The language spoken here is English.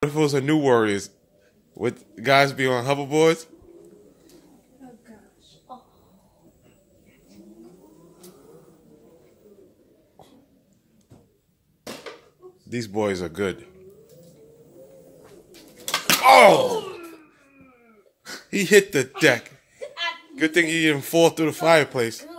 What if it was a new Warriors? Would guys be on hoverboards? Oh These boys are good. Oh! He hit the deck. Good thing he didn't fall through the fireplace.